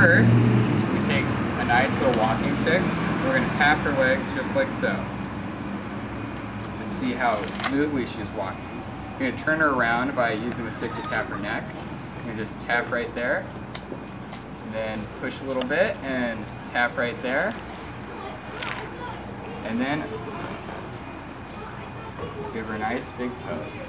first, we take a nice little walking stick. We're gonna tap her legs just like so. And see how smoothly she's walking. We're gonna turn her around by using the stick to tap her neck. You just tap right there. And then push a little bit and tap right there. And then give her a nice big pose.